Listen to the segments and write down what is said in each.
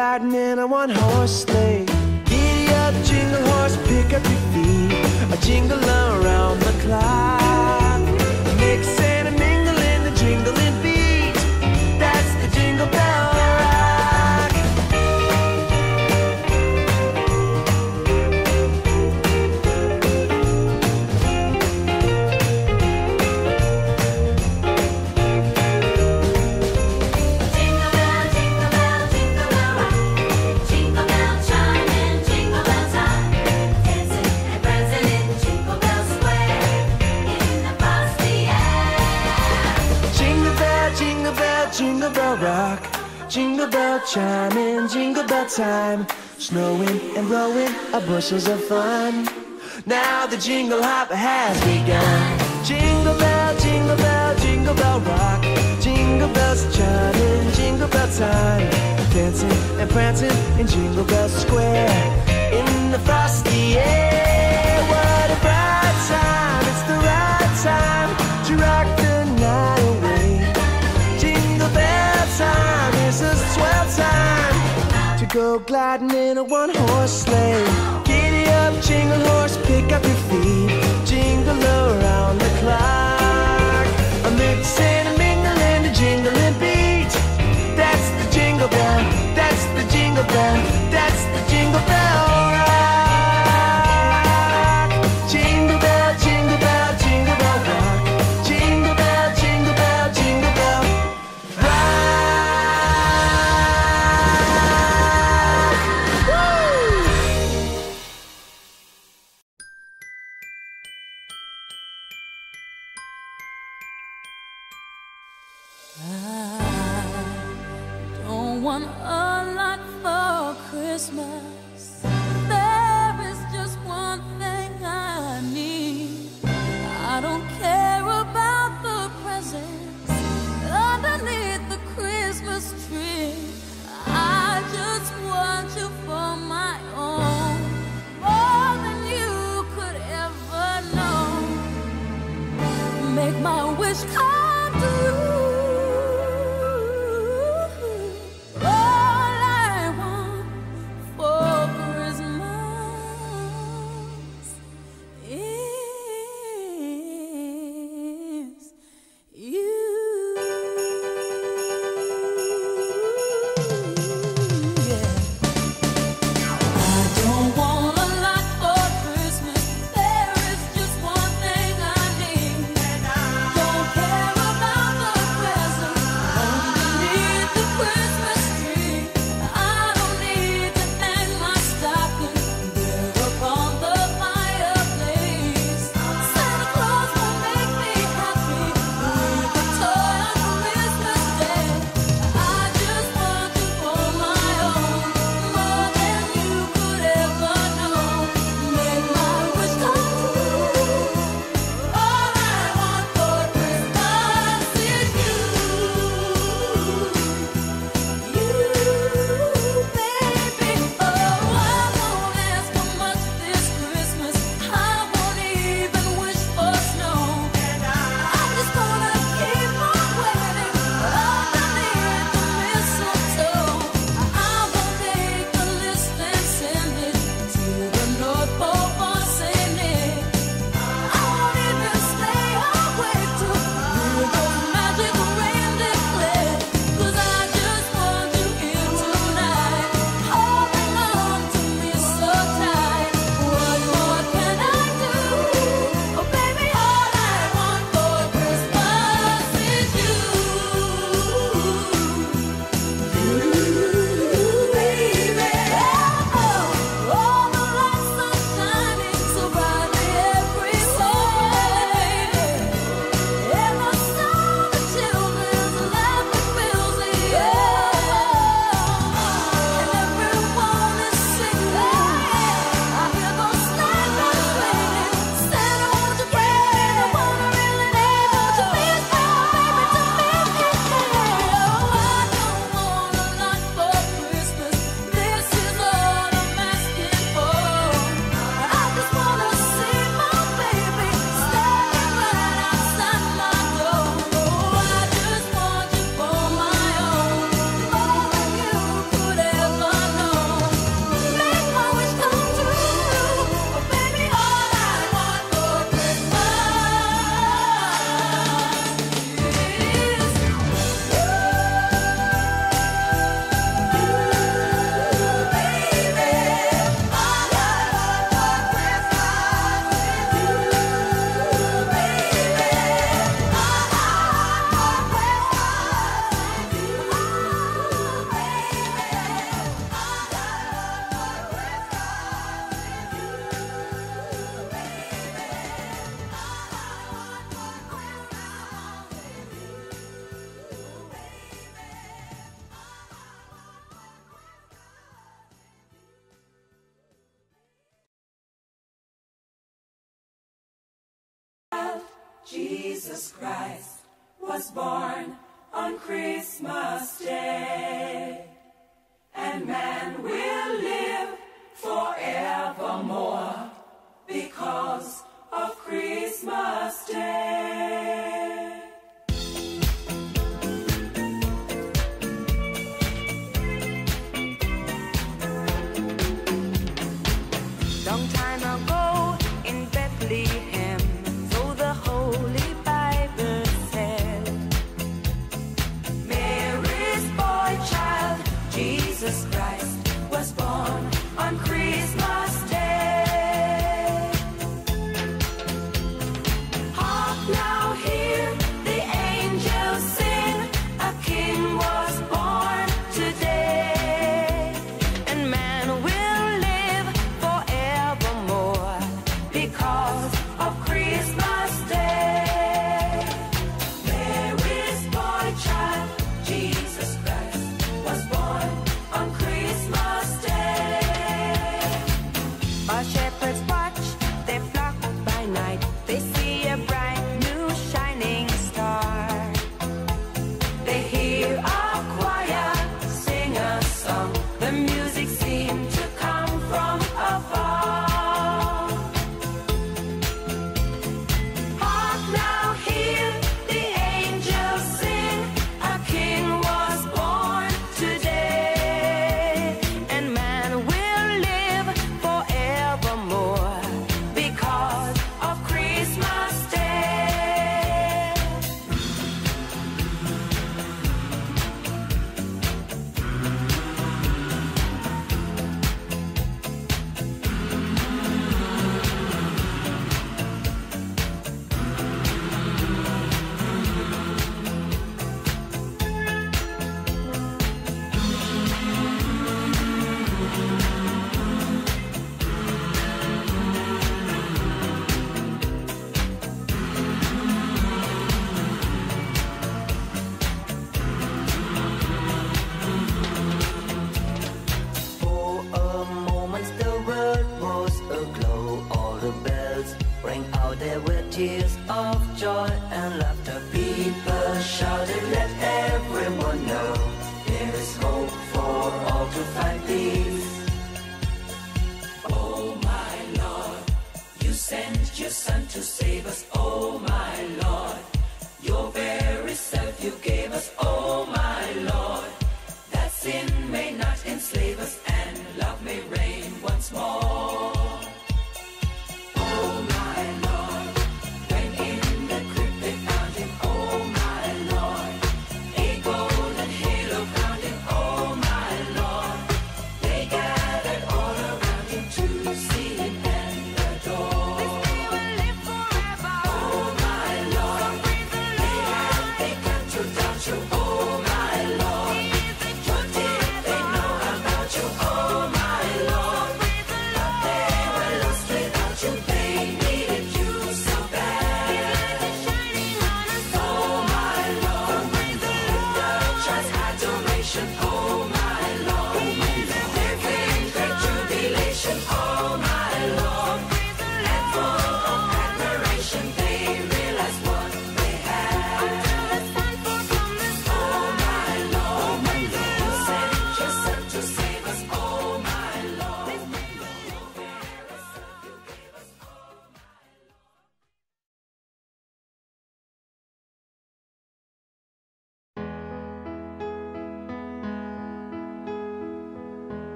go in a one horse sleigh. Giddy up, jingle horse, pick up your feet. A jingle around the clock. Mix and a mingle in the jingling beat. Jingle bell rock. Jingle bell chiming, jingle bell time. Snowing and blowing up bushels of fun. Now the jingle hop has begun. Jingle bell, jingle bell, jingle bell rock. Jingle bells chiming, jingle bell time. Dancing and prancing in Jingle Bell Square. In the frosty air, what a bright time! It's the right time to rock the go gliding in a one horse sleigh. Giddy up, jingle horse, pick up your feet. Jingle around the clock. A mix and a mingle and a jingling beat. That's the jingle bell, that's the jingle bell, that's the jingle bell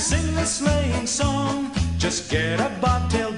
sing the sleighing song. Just get a bobtail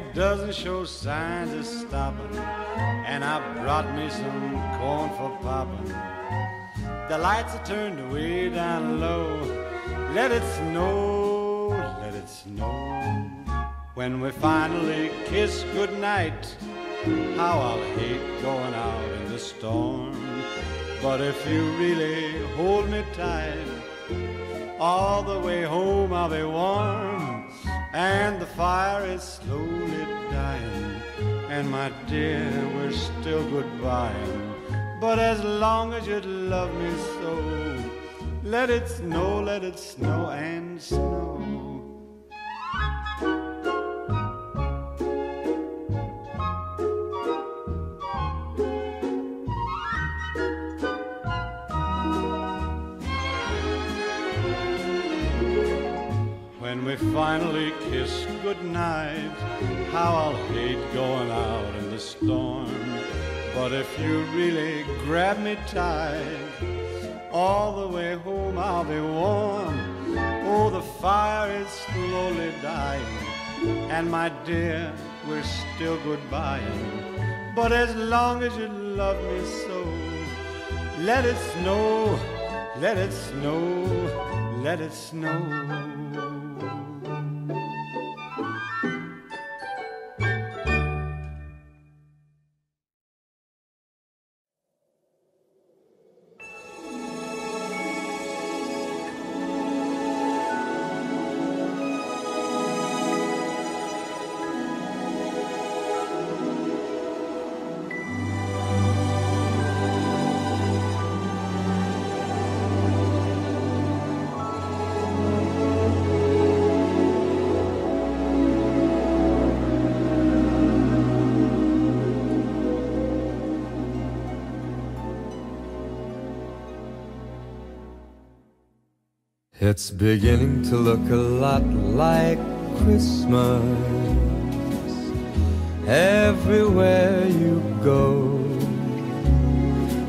it doesn't show signs of stopping. And I brought me some corn for popping. The lights are turned way down low. Let it snow, let it snow. When we finally kiss goodnight, how I'll hate going out in the storm. But if you really hold me tight, all the way home I'll be warm and the fire is slowly dying, and my dear, we're still goodbying. But as long as you love me so, let it snow, let it snow and snow. Kiss goodnight, how I'll hate going out in the storm. But if you really grab me tight, all the way home I'll be warm. Oh, the fire is slowly dying, and my dear, we're still goodbying. But as long as you love me so, let it snow, let it snow, let it snow. It's beginning to look a lot like Christmas everywhere you go.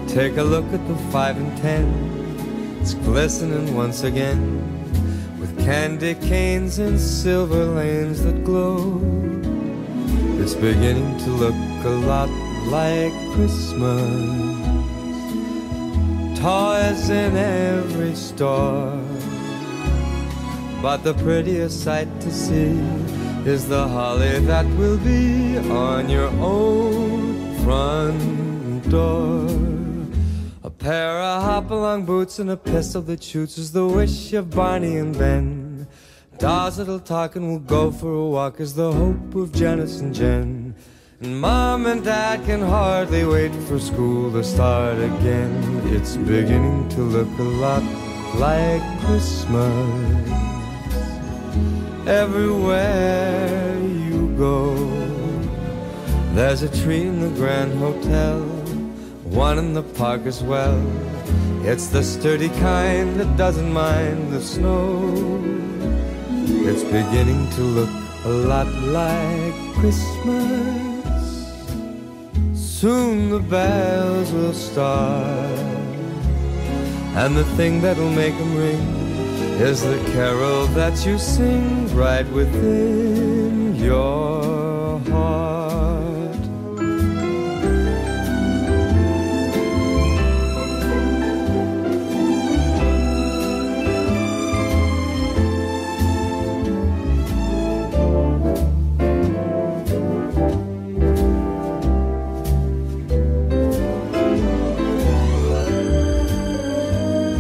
Take a look at the five and ten, it's glistening once again with candy canes and silver lanes that glow. It's beginning to look a lot like Christmas. Toys in every store. But the prettiest sight to see is the holly that will be on your own front door. A pair of hop-along boots and a pistol that shoots is the wish of Barney and Ben. Dolls that'll talk and will go for a walk is the hope of Janice and Jen. And mom and dad can hardly wait for school to start again. It's beginning to look a lot like Christmas everywhere you go. There's a tree in the Grand Hotel, one in the park as well. It's the sturdy kind that doesn't mind the snow. It's beginning to look a lot like Christmas. Soon the bells will start, and the thing that'll make them ring is the carol that you sing right within your heart.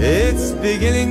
It's beginning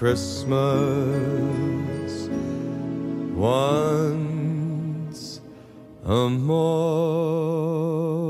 Christmas once a more.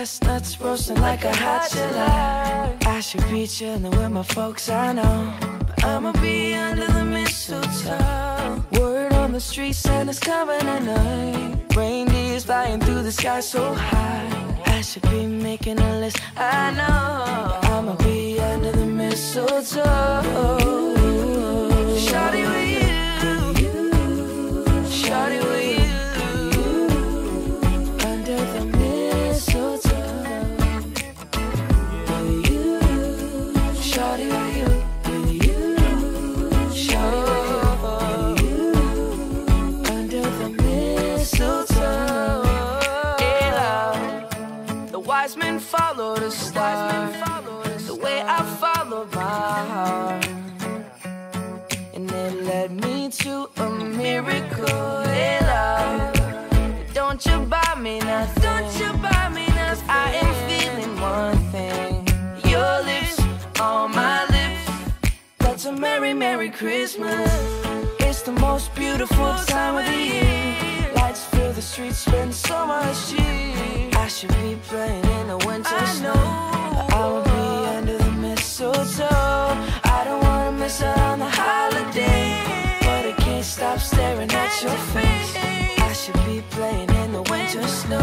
Chestnuts roasting like a hot July. I should be chilling with my folks, I know. But I'ma be under the mistletoe. Word on the street, Santa's coming at night. Reindeer's flying through the sky so high. I should be making a list, I know. But I'ma be under the mistletoe. Shawty with you. Shawty with you Merry, Merry Christmas. It's the most beautiful time of the year. Lights fill the streets, spend so much cheer. I should be playing in the winter I snow. I will be under the mistletoe. I don't wanna miss out on the holiday, but I can't stop staring at your face. I should be playing in the winter snow,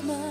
Christmas.